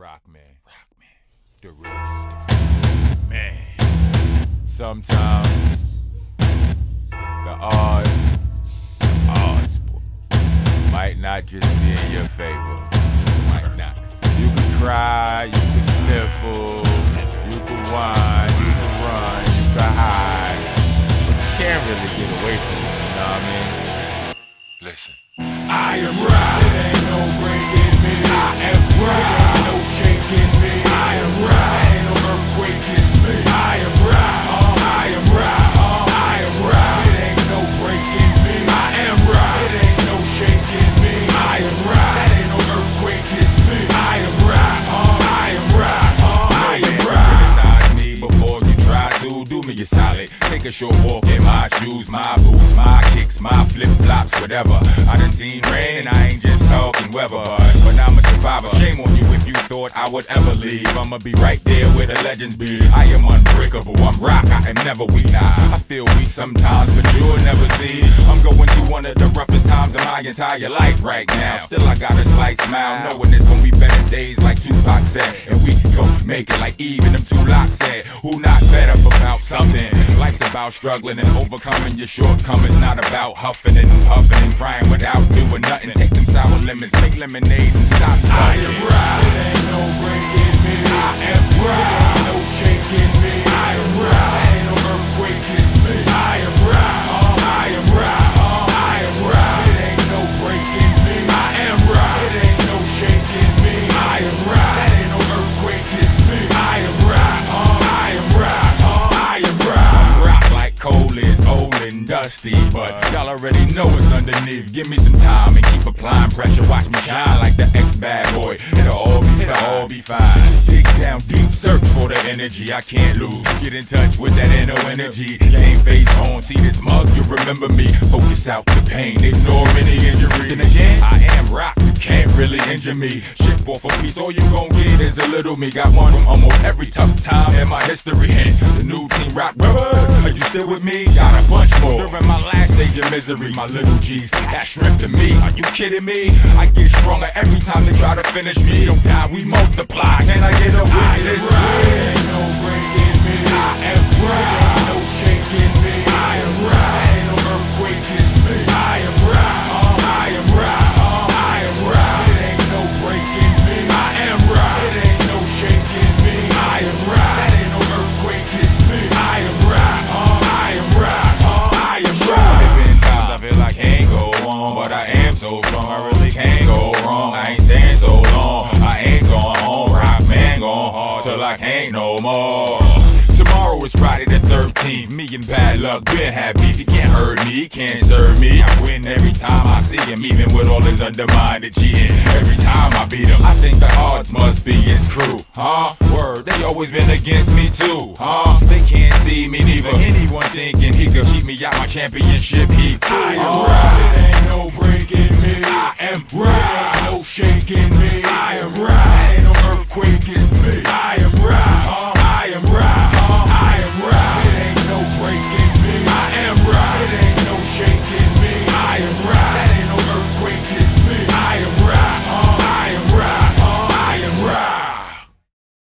Rock man. Rock man. The riffs. Man. Sometimes the odds, odds might not just be in your favor. Just might not. You can cry, you can sniffle, you can whine, you can run, you can hide. But you can't really get away from it, you know what I mean? Listen. I am you solid. Take a short walk in my shoes, my boots, my kicks, my flip flops, whatever. I done seen rain and I ain't just talking weather, but I'm a survivor. Shame on you if you thought I would ever leave. I'ma be right there where the legends be. I am unbreakable, I'm rock, I am never weak. I feel weak sometimes, but you'll never see. I'm going through one of the roughest times of my entire life right now. Still, I got a slight smile, knowing it's gonna be better days like Tupac said. And we gon' make it like even them two LOX said. Who not better about something? something. Life's about struggling and overcoming your shortcomings, not about huffing and puffing and crying without doing nothing. Take them sour lemons, make lemonade and stop sucking. I am right, ain't no breaking dusty, but y'all already know it's underneath. Give me some time and keep applying pressure. Watch me shine like the ex bad boy. It'll all be fine, all be fine. Dig down deep, search for the energy I can't lose. Get in touch with that inner energy. Game face on, see this you remember me. Focus out the pain, ignore any injury. Then again, I am rock, can't really injure me. Ship off a piece, all you gon' get is a little me. Got one from almost every tough time in my history. Hence, the new team rock brothers. Are you still with me? Got a bunch more. During my last stage of misery, my little G's, that strength to me. Are you kidding me? I get stronger every time they try to finish me. Don't die, we multiply. Can I get a can't go wrong. I ain't staying so long, I ain't going home. Rock man going hard till I can't no more. Tomorrow is Friday the 13th. Me and bad luck been happy. He can't hurt me, he can't serve me. I win every time I see him, even with all his undermined cheating. Every time I beat him, I think the odds must be his crew. Huh? Word, they always been against me too. Huh? They can't see me neither. Anyone thinking he could keep me out my championship heat. I am uh, it ain't no